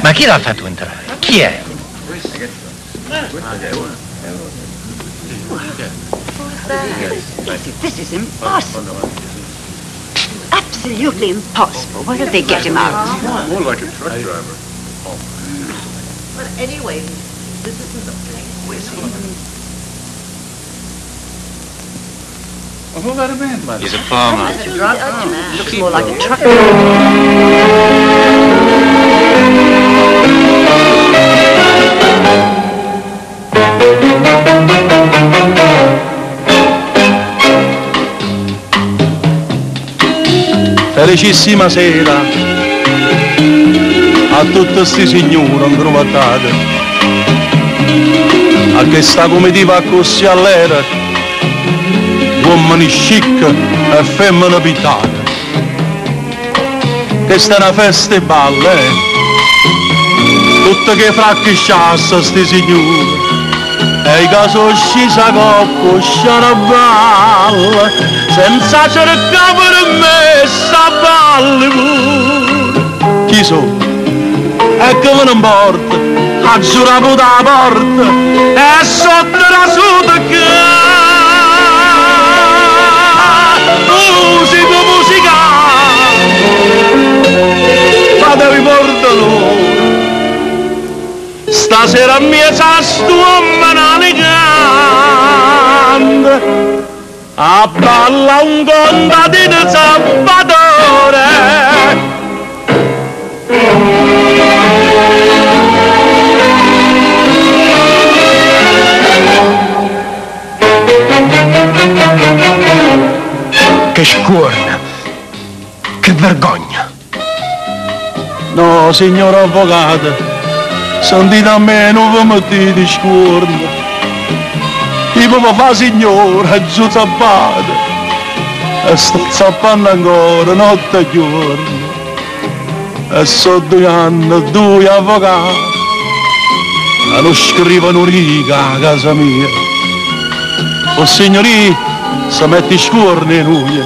Ma chi l'ha fatto entrare? Chi è? This is impossible. Absolutely impossible. Where did they get him out? More like a truck driver. But anyway, this isn't the place. Well, who let him in, Mother? He's a farmer. It's a drunk man. Looks more like a truck. Felicissima sera a tutti sti signori introvatate a che sta comitiva così all'era uomini chic e femmine pittate che sta una festa e balle eh? tutte che fracchisciasse sti signori. E i caso scisa cocco sciaraballa senza cercare me sta balle pure chi sono? e che me ne importa a giurato da porta stasera mi esasto mananigante a balla un contadino salvatore Che scuorna! Che vergogna! No, signor avvocato, sentite a me, non vi mettete scorno. Io proprio fa signora, giù zappate. E sto zappando ancora, notte e giorno. E sono due anni, due avvocati. E non scrivono riga a casa mia. O signorì, si mette scorno in lui.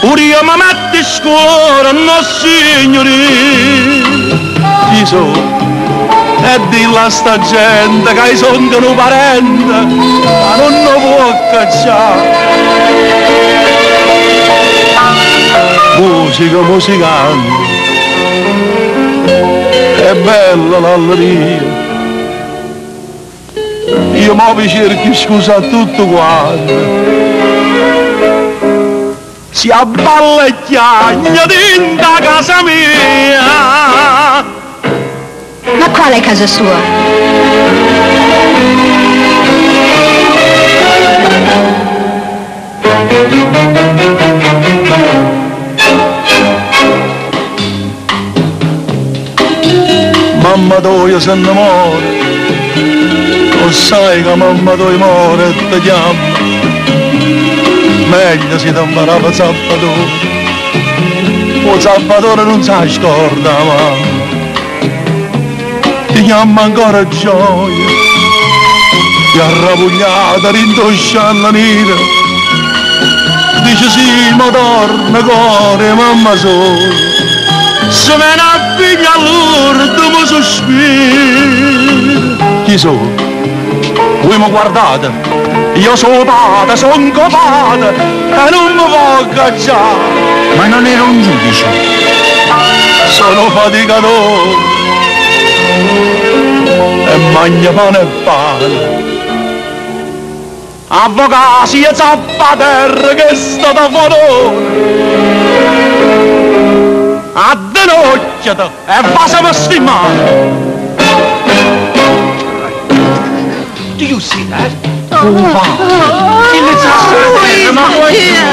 Pure io mi metto scorno, no signorì. Chi sono? E dillo a sta gente che sono un parente, ma non lo può cacciare. Musica, musicante, è bella l'alleria. Io mo vi cerchi scusa a tutto quanto. Si abballecchiagna dentro casa mia. Ma quale casa sua? Mamma tua se innamora, lo sai che mamma tua muore e ti chiama. Meglio si ti imparava Salvatore, o Salvatore non si scorda mamma. Ti chiama ancora gioia, ti arrabugliata, rindosciando nera. Dice sì, ma torna cuore, mamma sola. Se me ne figlia l'urto mi sospira Chi sono? Voi mi guardate Io sono pata, sono copata E non mi voglio cacciare Ma non era un giudice. Sono faticatore E magna pane e pane Avvocati e zappaterra che sta da farone a denocchiata e vasamo stimare. That? Oh, va. Il terra, ma poi giudice.